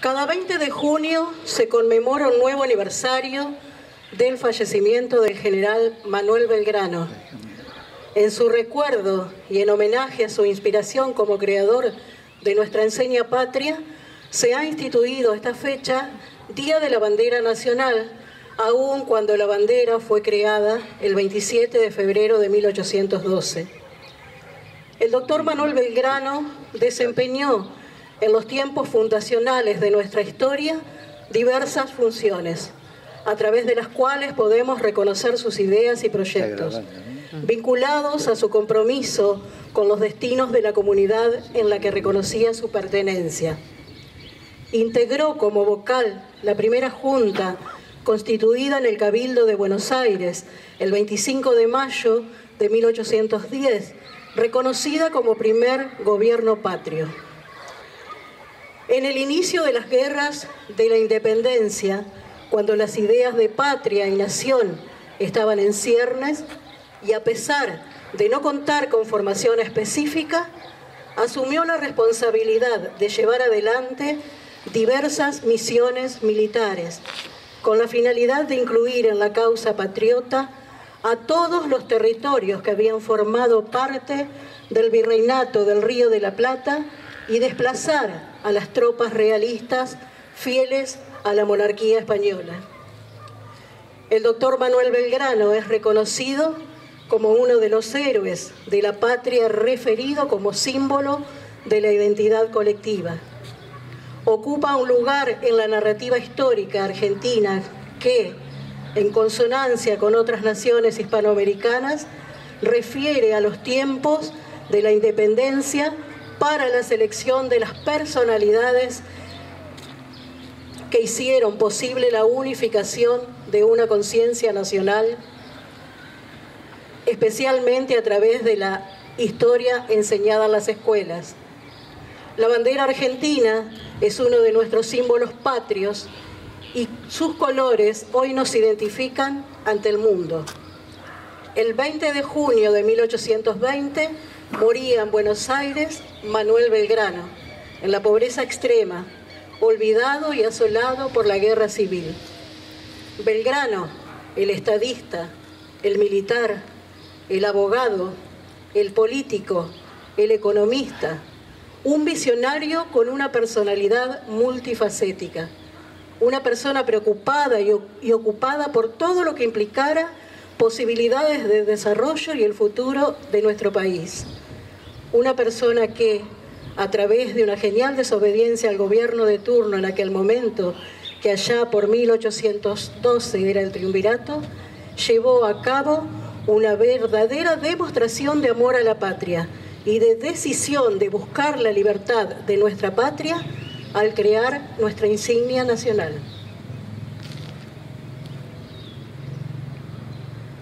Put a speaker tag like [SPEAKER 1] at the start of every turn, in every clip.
[SPEAKER 1] Cada 20 de junio se conmemora un nuevo aniversario del fallecimiento del general Manuel Belgrano. En su recuerdo y en homenaje a su inspiración como creador de nuestra enseña patria, se ha instituido esta fecha Día de la Bandera Nacional, aun cuando la bandera fue creada el 27 de febrero de 1812. El doctor Manuel Belgrano desempeñó en los tiempos fundacionales de nuestra historia diversas funciones, a través de las cuales podemos reconocer sus ideas y proyectos, vinculados a su compromiso con los destinos de la comunidad en la que reconocía su pertenencia. Integró como vocal la primera junta constituida en el Cabildo de Buenos Aires el 25 de mayo de 1810, reconocida como primer gobierno patrio. En el inicio de las guerras de la independencia, cuando las ideas de patria y nación estaban en ciernes, y a pesar de no contar con formación específica, asumió la responsabilidad de llevar adelante diversas misiones militares, con la finalidad de incluir en la causa patriota a todos los territorios que habían formado parte del virreinato del Río de la Plata y desplazar a las tropas realistas fieles a la monarquía española. El doctor Manuel Belgrano es reconocido como uno de los héroes de la patria referido como símbolo de la identidad colectiva. Ocupa un lugar en la narrativa histórica argentina que, en consonancia con otras naciones hispanoamericanas, refiere a los tiempos de la independencia para la selección de las personalidades que hicieron posible la unificación de una conciencia nacional, especialmente a través de la historia enseñada en las escuelas. La bandera argentina es uno de nuestros símbolos patrios y sus colores hoy nos identifican ante el mundo. El 20 de junio de 1820 moría en Buenos Aires Manuel Belgrano, en la pobreza extrema, olvidado y asolado por la guerra civil. Belgrano, el estadista, el militar, el abogado, el político, el economista, un visionario con una personalidad multifacética, una persona preocupada y, ocupada por todo lo que implicara posibilidades de desarrollo y el futuro de nuestro país. Una persona que, a través de una genial desobediencia al gobierno de turno en aquel momento, que allá por 1812 era el triunvirato, llevó a cabo una verdadera demostración de amor a la patria y de decisión de buscar la libertad de nuestra patria al crear nuestra insignia nacional.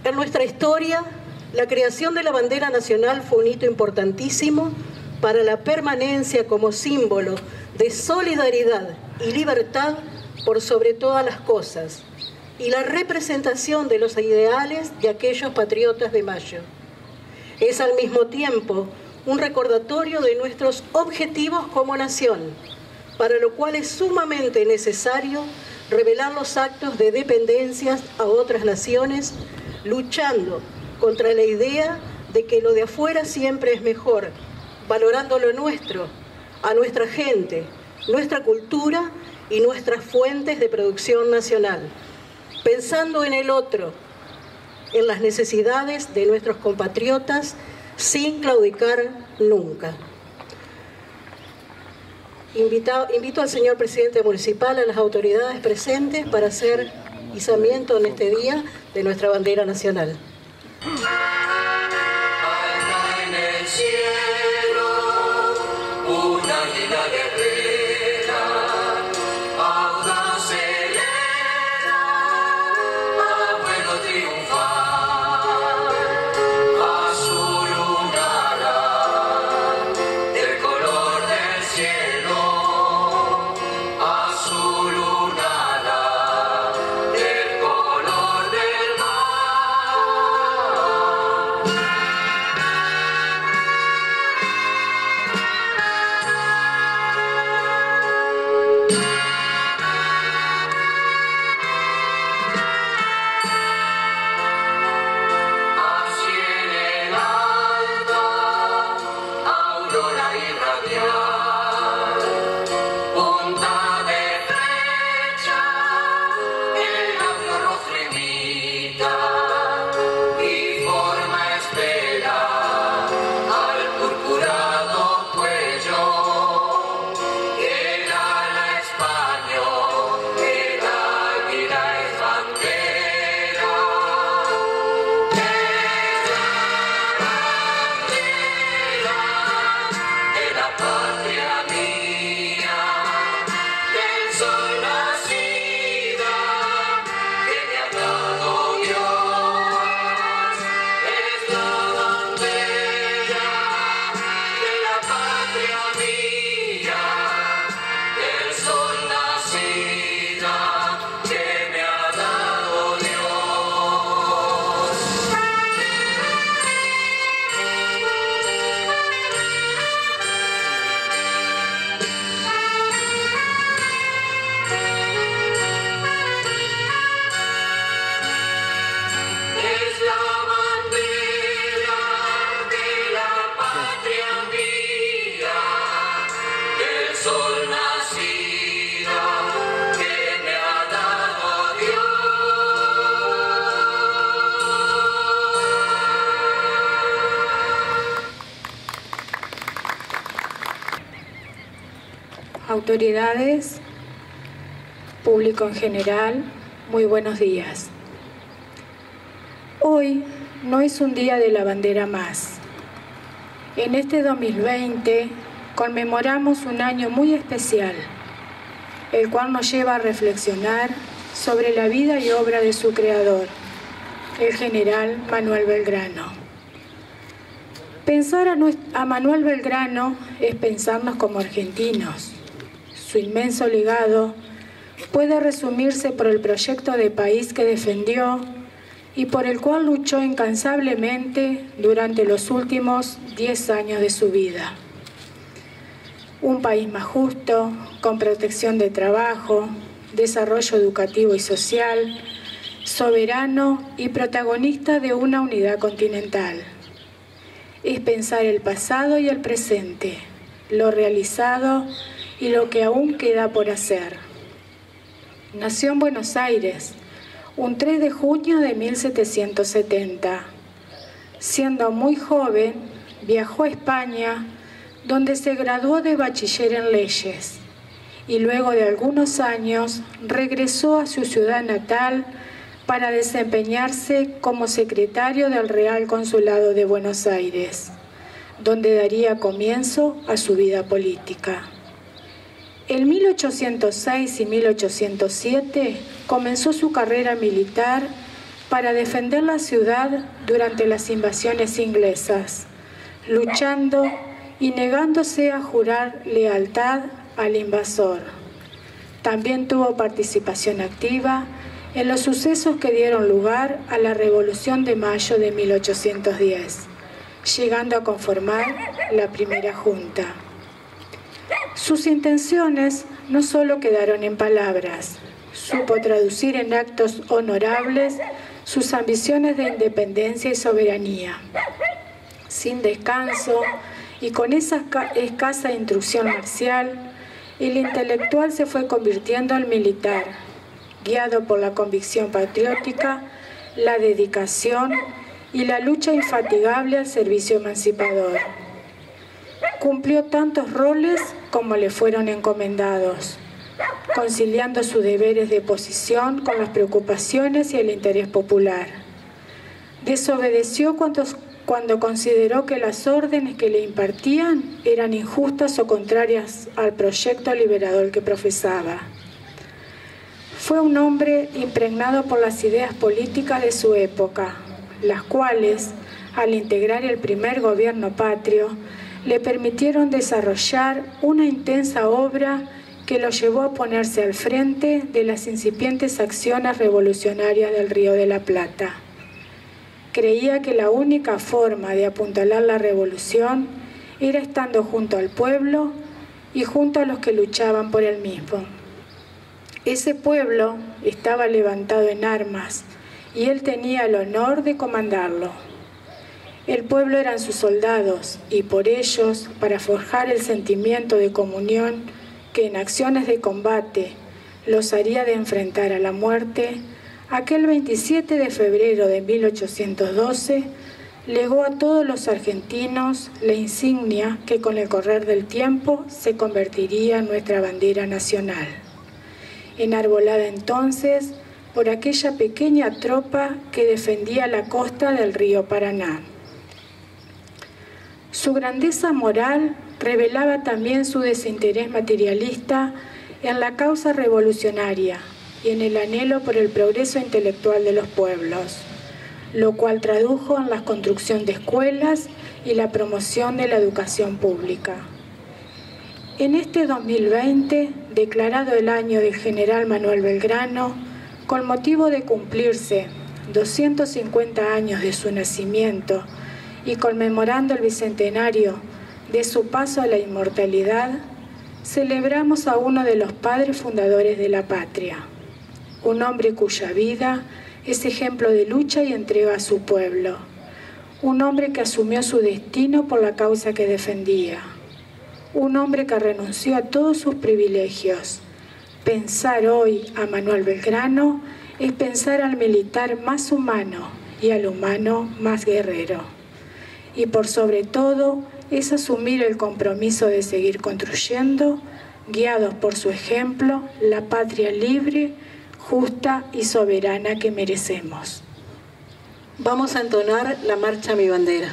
[SPEAKER 1] En nuestra historia, la creación de la bandera nacional fue un hito importantísimo para la permanencia como símbolo de solidaridad y libertad por sobre todas las cosas y la representación de los ideales de aquellos patriotas de Mayo. Es al mismo tiempo un recordatorio de nuestros objetivos como nación, para lo cual es sumamente necesario revelar los actos de dependencias a otras naciones, luchando contra la idea de que lo de afuera siempre es mejor, valorando lo nuestro, a nuestra gente, nuestra cultura y nuestras fuentes de producción nacional, pensando en el otro, en las necesidades de nuestros compatriotas sin claudicar nunca. invito al señor presidente municipal, a las autoridades presentes para hacer izamiento en este día de nuestra bandera nacional.
[SPEAKER 2] En el cielo, una águila guerrera,
[SPEAKER 3] autoridades, público en general, muy buenos días. Hoy no es un día de la bandera más. En este 2020 conmemoramos un año muy especial, el cual nos lleva a reflexionar sobre la vida y obra de su creador, el general Manuel Belgrano. Pensar a, Manuel Belgrano es pensarnos como argentinos. Su inmenso legado puede resumirse por el proyecto de país que defendió y por el cual luchó incansablemente durante los últimos 10 años de su vida. Un país más justo, con protección de trabajo, desarrollo educativo y social, soberano y protagonista de una unidad continental. Es pensar el pasado y el presente, lo realizado y lo que aún queda por hacer. Nació en Buenos Aires un 3 de junio de 1770. Siendo muy joven, viajó a España, donde se graduó de bachiller en leyes y luego de algunos años regresó a su ciudad natal para desempeñarse como secretario del Real Consulado de Buenos Aires, donde daría comienzo a su vida política. En 1806 y 1807 comenzó su carrera militar para defender la ciudad durante las invasiones inglesas, luchando y negándose a jurar lealtad al invasor. También tuvo participación activa en los sucesos que dieron lugar a la Revolución de Mayo de 1810, llegando a conformar la primera junta. Sus intenciones no solo quedaron en palabras, supo traducir en actos honorables sus ambiciones de independencia y soberanía. Sin descanso y con esa escasa instrucción marcial, el intelectual se fue convirtiendo al militar, guiado por la convicción patriótica, la dedicación y la lucha infatigable al servicio emancipador. Cumplió tantos roles como le fueron encomendados, conciliando sus deberes de posición con las preocupaciones y el interés popular. Desobedeció cuantos cuando consideró que las órdenes que le impartían eran injustas o contrarias al proyecto liberador que profesaba. Fue un hombre impregnado por las ideas políticas de su época, las cuales, al integrar el primer gobierno patrio, le permitieron desarrollar una intensa obra que lo llevó a ponerse al frente de las incipientes acciones revolucionarias del Río de la Plata creía que la única forma de apuntalar la revolución era estando junto al pueblo y junto a los que luchaban por el mismo. Ese pueblo estaba levantado en armas y él tenía el honor de comandarlo. El pueblo eran sus soldados y por ellos, para forjar el sentimiento de comunión que en acciones de combate los haría de enfrentar a la muerte, Aquel 27 de febrero de 1812 legó a todos los argentinos la insignia que con el correr del tiempo se convertiría en nuestra bandera nacional, enarbolada entonces por aquella pequeña tropa que defendía la costa del río Paraná. Su grandeza moral revelaba también su desinterés materialista en la causa revolucionaria y en el anhelo por el progreso intelectual de los pueblos, lo cual tradujo en la construcción de escuelas y la promoción de la educación pública. En este 2020, declarado el año del general Manuel Belgrano, con motivo de cumplirse 250 años de su nacimiento y conmemorando el bicentenario de su paso a la inmortalidad, celebramos a uno de los padres fundadores de la patria un hombre cuya vida es ejemplo de lucha y entrega a su pueblo, un hombre que asumió su destino por la causa que defendía, un hombre que renunció a todos sus privilegios. Pensar hoy a Manuel Belgrano es pensar al militar más humano y al humano más guerrero. Y por sobre todo es asumir el compromiso de seguir construyendo guiados por su ejemplo, la patria libre, justa y soberana que merecemos.
[SPEAKER 1] Vamos a entonar la marcha Mi Bandera.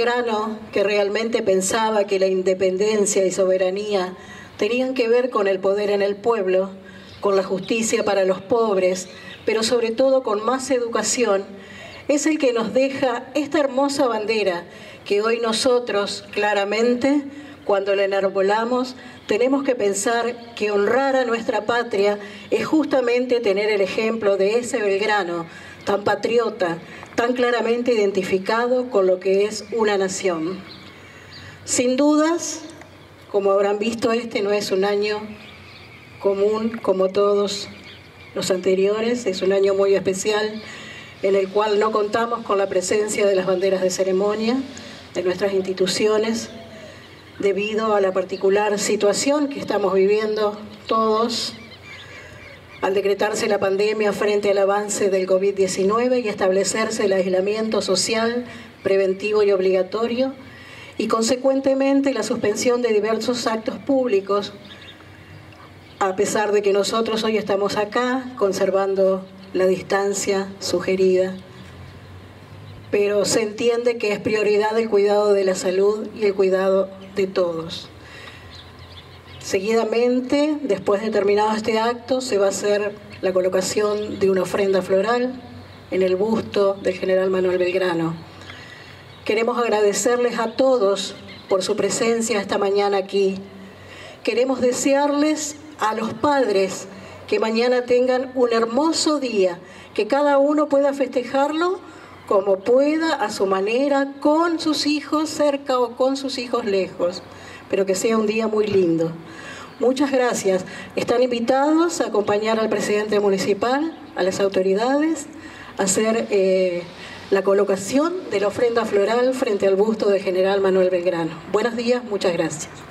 [SPEAKER 2] Belgrano que
[SPEAKER 1] realmente pensaba que la independencia y soberanía tenían que ver con el poder en el pueblo, con la justicia para los pobres, pero sobre todo con más educación, es el que nos deja esta hermosa bandera que hoy nosotros claramente, cuando la enarbolamos, tenemos que pensar que honrar a nuestra patria es justamente tener el ejemplo de ese Belgrano tan patriota, tan claramente identificado con lo que es una nación. Sin dudas, como habrán visto, este no es un año común como todos los anteriores, es un año muy especial en el cual no contamos con la presencia de las banderas de ceremonia de nuestras instituciones debido a la particular situación que estamos viviendo todos al decretarse la pandemia frente al avance del COVID-19 y establecerse el aislamiento social preventivo y obligatorio y consecuentemente la suspensión de diversos actos públicos, a pesar de que nosotros hoy estamos acá conservando la distancia sugerida. Pero se entiende que es prioridad el cuidado de la salud y el cuidado de todos. Seguidamente, después de terminado este acto, se va a hacer la colocación de una ofrenda floral en el busto del general Manuel Belgrano. Queremos agradecerles a todos por su presencia esta mañana aquí. Queremos desearles a los padres que mañana tengan un hermoso día, que cada uno pueda festejarlo como pueda, a su manera, con sus hijos cerca o con sus hijos lejos, pero que sea un día muy lindo. Muchas gracias. Están invitados a acompañar al presidente municipal, a las autoridades, a hacer eh, la colocación de la ofrenda floral frente al busto del general Manuel Belgrano. Buenos días, muchas gracias.